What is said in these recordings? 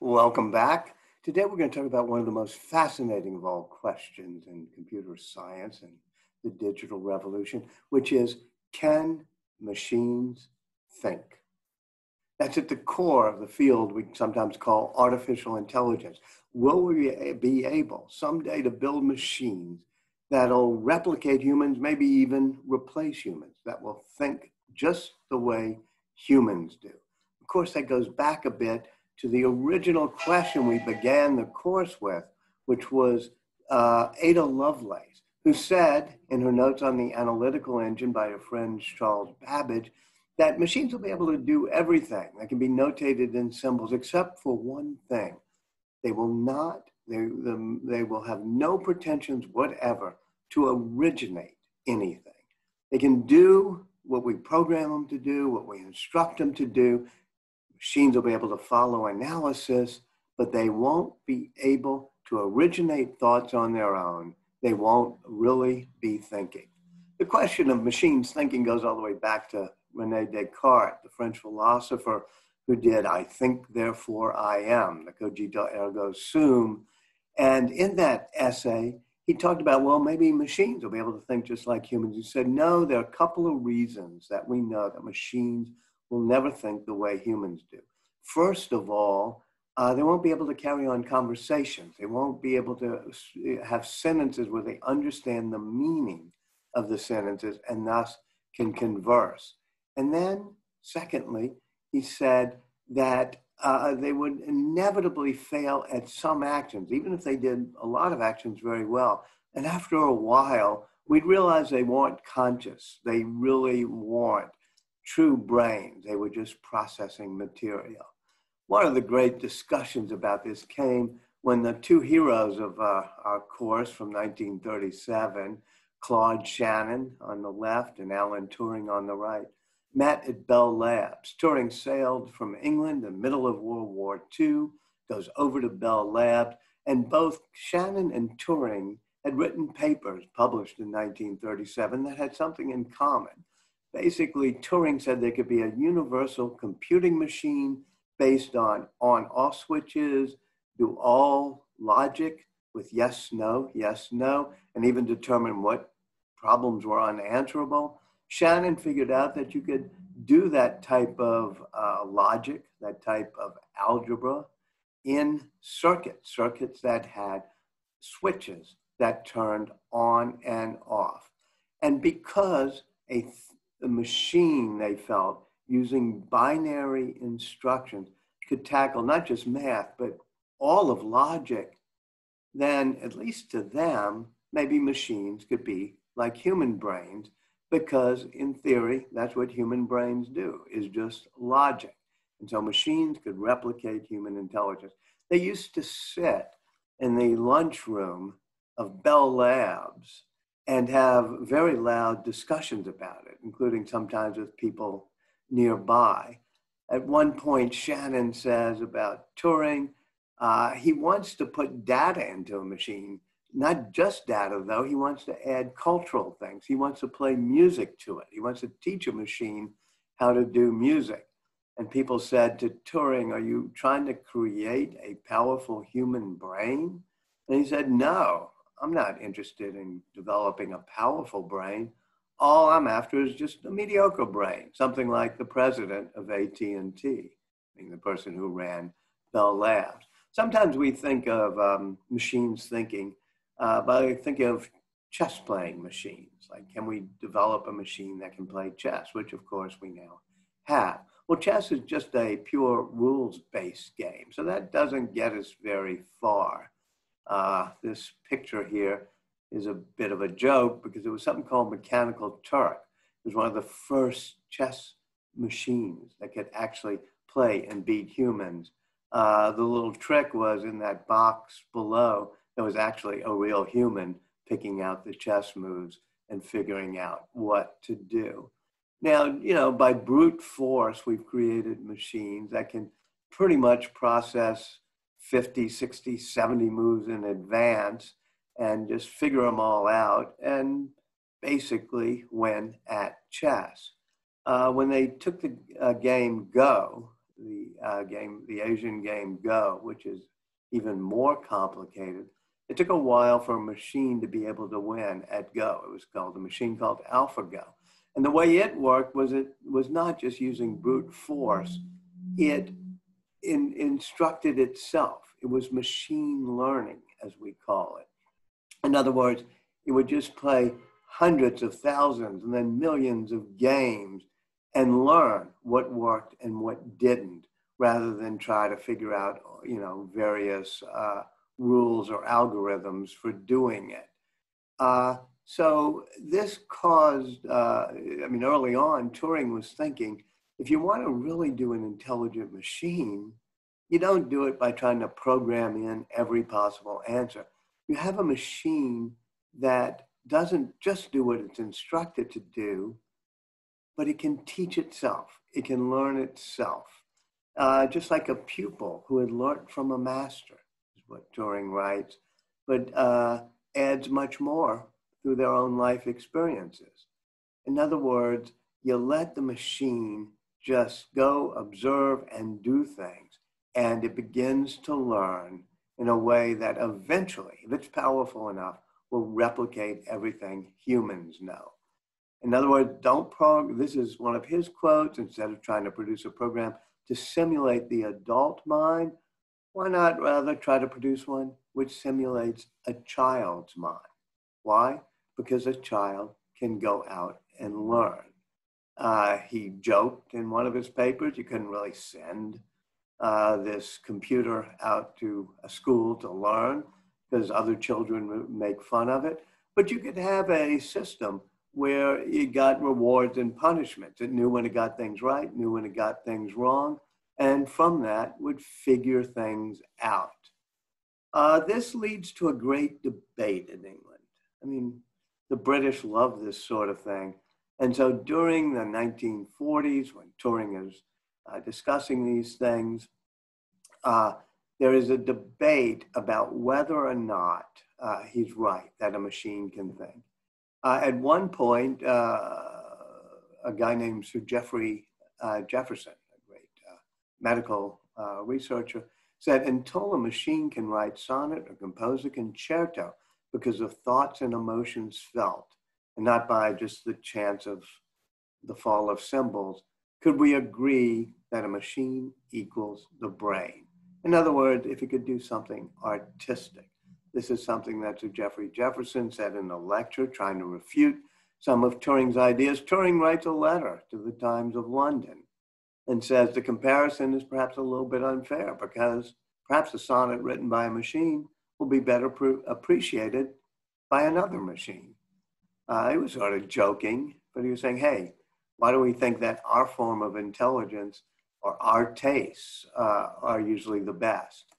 Welcome back. Today we're going to talk about one of the most fascinating of all questions in computer science and the digital revolution, which is can machines think? That's at the core of the field we sometimes call artificial intelligence. Will we be able someday to build machines that'll replicate humans, maybe even replace humans, that will think just the way humans do? Of course, that goes back a bit to the original question we began the course with, which was uh, Ada Lovelace, who said in her notes on the analytical engine by her friend Charles Babbage that machines will be able to do everything that can be notated in symbols except for one thing. They will not, they, they will have no pretensions whatever to originate anything. They can do what we program them to do, what we instruct them to do. Machines will be able to follow analysis, but they won't be able to originate thoughts on their own. They won't really be thinking. The question of machines thinking goes all the way back to Rene Descartes, the French philosopher who did I think, therefore I am, the cogito ergo sum. And in that essay, he talked about, well, maybe machines will be able to think just like humans. He said, no, there are a couple of reasons that we know that machines will never think the way humans do. First of all, uh, they won't be able to carry on conversations. They won't be able to have sentences where they understand the meaning of the sentences and thus can converse. And then, secondly, he said that uh, they would inevitably fail at some actions, even if they did a lot of actions very well. And after a while, we'd realize they weren't conscious. They really weren't true brains. They were just processing material. One of the great discussions about this came when the two heroes of uh, our course from 1937, Claude Shannon on the left and Alan Turing on the right, met at Bell Labs. Turing sailed from England in the middle of World War II, goes over to Bell Labs, and both Shannon and Turing had written papers published in 1937 that had something in common. Basically, Turing said there could be a universal computing machine based on on-off switches, do all logic with yes, no, yes, no, and even determine what problems were unanswerable. Shannon figured out that you could do that type of uh, logic, that type of algebra in circuits, circuits that had switches that turned on and off. And because a, a machine, they felt, using binary instructions could tackle not just math, but all of logic, then at least to them, maybe machines could be like human brains because in theory, that's what human brains do, is just logic. And so machines could replicate human intelligence. They used to sit in the lunchroom of Bell Labs and have very loud discussions about it, including sometimes with people nearby. At one point, Shannon says about Turing, uh, he wants to put data into a machine not just data though. He wants to add cultural things. He wants to play music to it. He wants to teach a machine how to do music. And people said to turing are you trying to create a powerful human brain? And he said no i'm not interested in developing a powerful brain all i'm after is just a mediocre brain something like the president of at&t being the person who ran bell labs sometimes we think of um, machines thinking uh, but I think of chess playing machines. Like, can we develop a machine that can play chess, which of course we now have? Well, chess is just a pure rules based game, so that doesn't get us very far. Uh, this picture here is a bit of a joke because it was something called Mechanical Turk. It was one of the first chess machines that could actually play and beat humans. Uh, the little trick was in that box below, it was actually a real human picking out the chess moves and figuring out what to do. Now, you know, by brute force, we've created machines that can pretty much process 50, 60, 70 moves in advance and just figure them all out and basically win at chess. Uh, when they took the uh, game Go, the uh, game, the Asian game Go, which is even more complicated. It took a while for a machine to be able to win at Go. It was called a machine called AlphaGo. And the way it worked was it was not just using brute force, it in, instructed itself. It was machine learning, as we call it. In other words, it would just play hundreds of thousands and then millions of games and learn what worked and what didn't rather than try to figure out you know various uh, rules or algorithms for doing it uh, so this caused uh, i mean early on turing was thinking if you want to really do an intelligent machine you don't do it by trying to program in every possible answer you have a machine that doesn't just do what it's instructed to do, but it can teach itself. It can learn itself. Uh, just like a pupil who had learned from a master, is what Turing writes, but uh, adds much more through their own life experiences. In other words, you let the machine just go observe and do things, and it begins to learn in a way that eventually, if it's powerful enough, will replicate everything humans know. In other words, don't prog, this is one of his quotes, instead of trying to produce a program to simulate the adult mind, why not rather try to produce one which simulates a child's mind? Why? Because a child can go out and learn. Uh, he joked in one of his papers, you couldn't really send uh, this computer out to a school to learn because other children would make fun of it. But you could have a system where it got rewards and punishments. It knew when it got things right, knew when it got things wrong, and from that would figure things out. Uh, this leads to a great debate in England. I mean, the British love this sort of thing. And so during the 1940s, when Turing is uh, discussing these things, uh, there is a debate about whether or not uh, he's right that a machine can think. Uh, at one point, uh, a guy named Sir Geoffrey uh, Jefferson, a great medical researcher, said until a machine can write sonnet or compose a concerto because of thoughts and emotions felt, and not by just the chance of the fall of symbols, could we agree that a machine equals the brain? In other words, if it could do something artistic. This is something that Sir Geoffrey Jefferson said in a lecture trying to refute some of Turing's ideas. Turing writes a letter to the Times of London and says the comparison is perhaps a little bit unfair because perhaps a sonnet written by a machine will be better pre- appreciated by another machine. Uh, he was sort of joking, but he was saying, hey, why do we think that our form of intelligence or our tastes uh, are usually the best.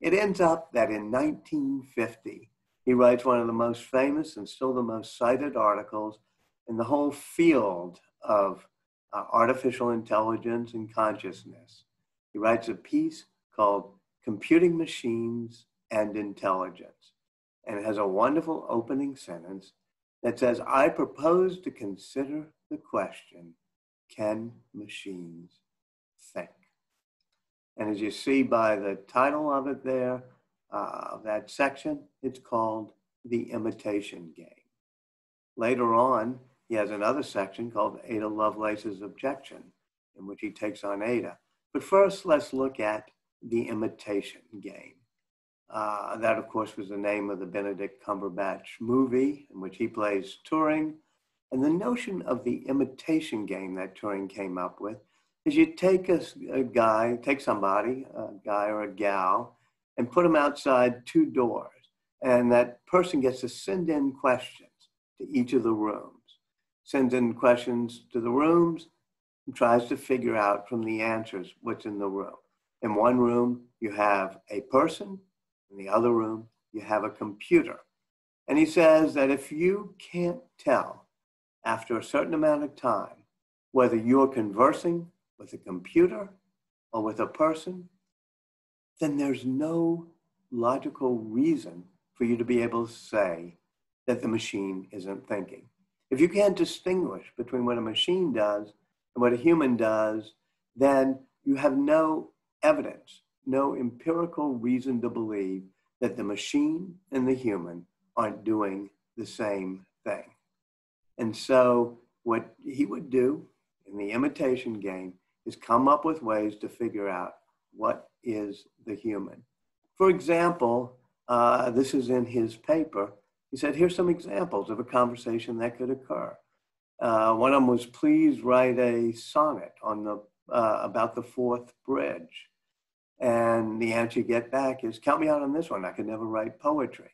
It ends up that in 1950, he writes one of the most famous and still the most cited articles in the whole field of uh, artificial intelligence and consciousness. He writes a piece called Computing Machines and Intelligence. And it has a wonderful opening sentence that says, I propose to consider the question can machines think. And as you see by the title of it there, uh, that section, it's called The Imitation Game. Later on, he has another section called Ada Lovelace's Objection, in which he takes on Ada. But first, let's look at The Imitation Game. Uh, that, of course, was the name of the Benedict Cumberbatch movie in which he plays Turing. And the notion of the imitation game that Turing came up with is you take a, a guy, take somebody, a guy or a gal, and put them outside two doors. And that person gets to send in questions to each of the rooms, sends in questions to the rooms, and tries to figure out from the answers what's in the room. In one room, you have a person. In the other room, you have a computer. And he says that if you can't tell after a certain amount of time whether you're conversing with a computer or with a person, then there's no logical reason for you to be able to say that the machine isn't thinking. If you can't distinguish between what a machine does and what a human does, then you have no evidence, no empirical reason to believe that the machine and the human aren't doing the same thing. And so, what he would do in the imitation game is come up with ways to figure out what is the human. For example, uh, this is in his paper. He said, here's some examples of a conversation that could occur. Uh, one of them was, please write a sonnet on the, uh, about the Forth Bridge. And the answer you get back is, count me out on this one. I could never write poetry.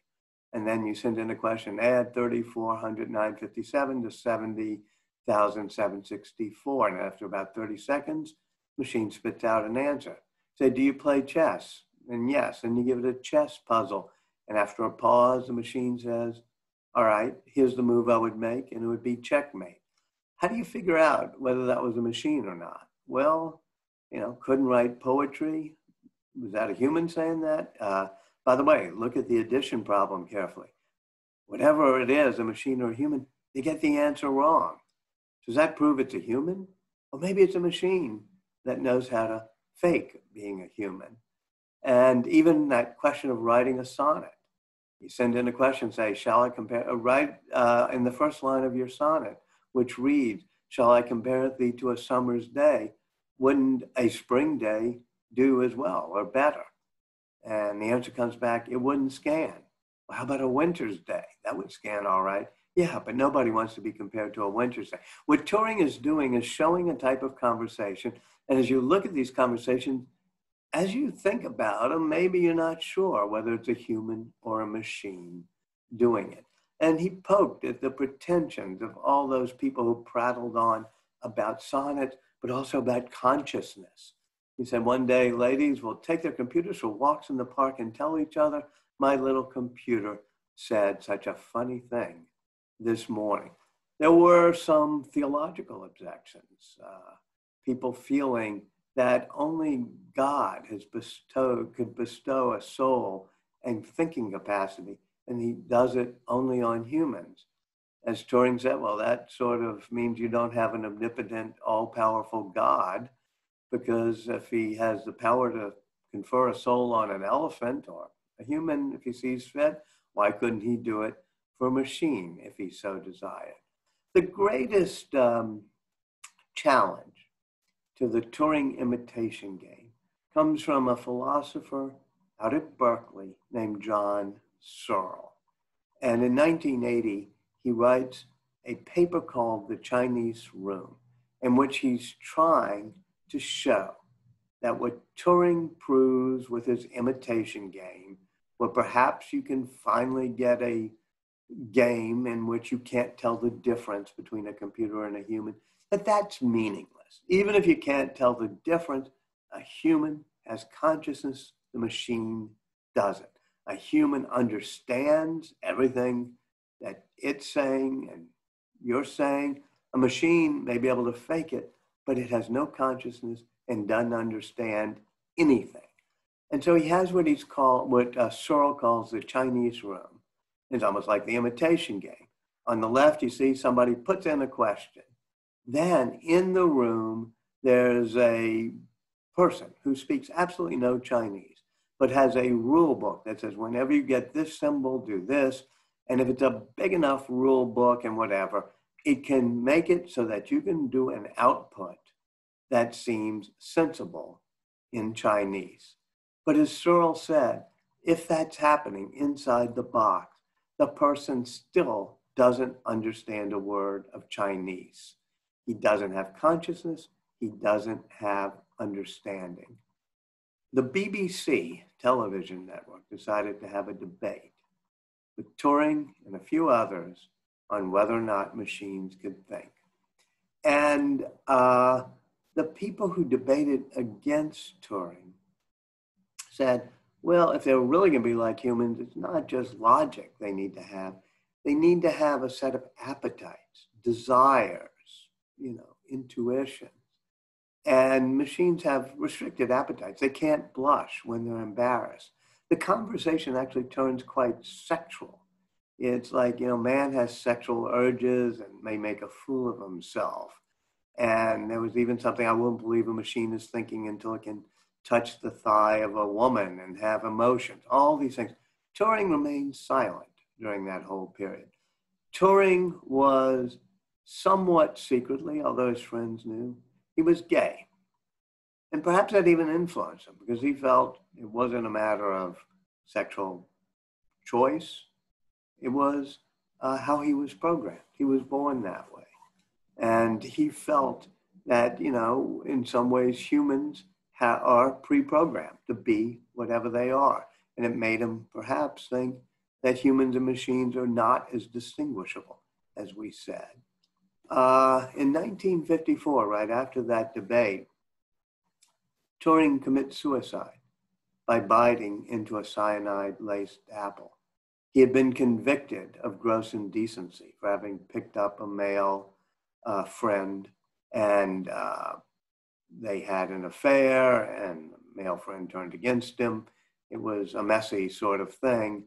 And then you send in a question, add 3,400, 957 to 70,764. And after about 30 seconds, machine spits out an answer. Say, do you play chess? And yes, and you give it a chess puzzle. And after a pause, the machine says, all right, here's the move I would make, and it would be checkmate. How do you figure out whether that was a machine or not? Well, you know, couldn't write poetry. Was that a human saying that? Uh, by the way, look at the addition problem carefully. Whatever it is, a machine or a human, they get the answer wrong. Does that prove it's a human? Or maybe it's a machine that knows how to fake being a human. And even that question of writing a sonnet. You send in a question, say, shall I compare, uh, write uh, in the first line of your sonnet, which reads, shall I compare thee to a summer's day? Wouldn't a spring day do as well or better? And the answer comes back, it wouldn't scan. Well, how about a winter's day? That would scan all right. Yeah, but nobody wants to be compared to a winter's day. What Turing is doing is showing a type of conversation. And as you look at these conversations, as you think about them, maybe you're not sure whether it's a human or a machine doing it. And he poked at the pretensions of all those people who prattled on about sonnets, but also about consciousness. He said, one day, ladies will take their computers for walks in the park and tell each other, my little computer said such a funny thing this morning. There were some theological objections, uh, people feeling that only God has bestowed, could bestow a soul and thinking capacity, and he does it only on humans. As Turing said, well, that sort of means you don't have an omnipotent, all powerful God, because if he has the power to confer a soul on an elephant or a human, if he sees fit, why couldn't he do it for a machine if he so desired? The greatest um, challenge to the Turing imitation game comes from a philosopher out at Berkeley named John Searle. And in 1980, he writes a paper called The Chinese Room, in which he's trying to show that what Turing proves with his imitation game, where perhaps you can finally get a game in which you can't tell the difference between a computer and a human, that that's meaningless. Even if you can't tell the difference, a human has consciousness, the machine doesn't. A human understands everything that it's saying and you're saying. A machine may be able to fake it, but it has no consciousness and doesn't understand anything. And so he has what he's called, what uh, Searle calls the Chinese room. It's almost like the imitation game. On the left, you see somebody puts in a question. Then in the room, there's a person who speaks absolutely no Chinese, but has a rule book that says whenever you get this symbol, do this. And if it's a big enough rule book and whatever, it can make it so that you can do an output that seems sensible in Chinese. But as Searle said, if that's happening inside the box, the person still doesn't understand a word of Chinese. He doesn't have consciousness. He doesn't have understanding. The BBC television network decided to have a debate with Turing and a few others on whether or not machines could think. And uh, the people who debated against Turing said, well, if they're really going to be like humans, it's not just logic they need to have. They need to have a set of appetites, desires, you know, intuition. And machines have restricted appetites. They can't blush when they're embarrassed. The conversation actually turns quite sexual. It's like, you know, man has sexual urges and may make a fool of himself. And there was even something I wouldn't believe a machine is thinking until it can touch the thigh of a woman and have emotions, all these things. Turing remained silent during that whole period. Turing was somewhat secretly, although his friends knew, he was gay. And perhaps that even influenced him because he felt it wasn't a matter of sexual choice, it was uh, how he was programmed. He was born that way. And he felt that, you know, in some ways humans ha- are pre programmed to be whatever they are. And it made him perhaps think that humans and machines are not as distinguishable as we said. Uh, in 1954, right after that debate, Turing commits suicide by biting into a cyanide laced apple. He had been convicted of gross indecency for having picked up a male uh, friend and uh, they had an affair and the male friend turned against him. It was a messy sort of thing.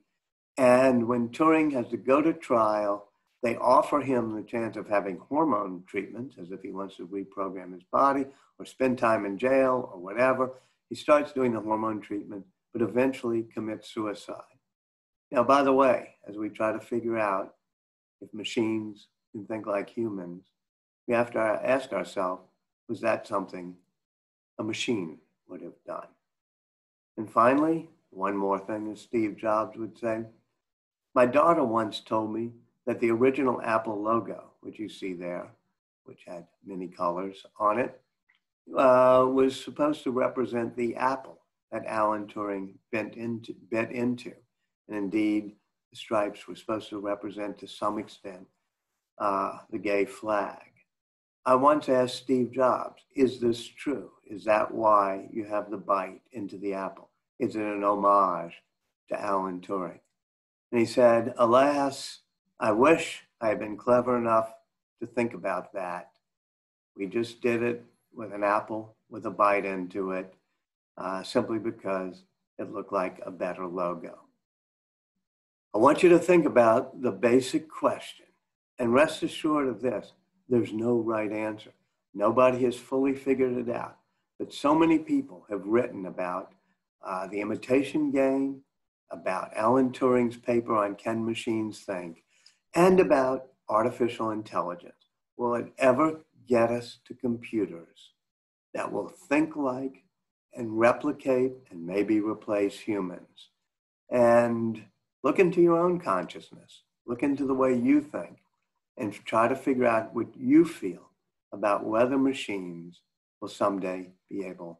And when Turing has to go to trial, they offer him the chance of having hormone treatment, as if he wants to reprogram his body or spend time in jail or whatever. He starts doing the hormone treatment, but eventually commits suicide. Now, by the way, as we try to figure out if machines can think like humans, we have to ask ourselves was that something a machine would have done? And finally, one more thing, as Steve Jobs would say. My daughter once told me that the original Apple logo, which you see there, which had many colors on it, uh, was supposed to represent the apple that Alan Turing bent into, bit into. And indeed, the stripes were supposed to represent to some extent uh, the gay flag. I once asked Steve Jobs, is this true? Is that why you have the bite into the apple? Is it an homage to Alan Turing? And he said, Alas, I wish I had been clever enough to think about that. We just did it with an apple with a bite into it, uh, simply because it looked like a better logo. I want you to think about the basic question and rest assured of this there's no right answer. Nobody has fully figured it out. But so many people have written about uh, the imitation game, about Alan Turing's paper on Can Machines Think, and about artificial intelligence. Will it ever get us to computers that will think like and replicate and maybe replace humans? And look into your own consciousness, look into the way you think, and try to figure out what you feel about whether machines will someday be able.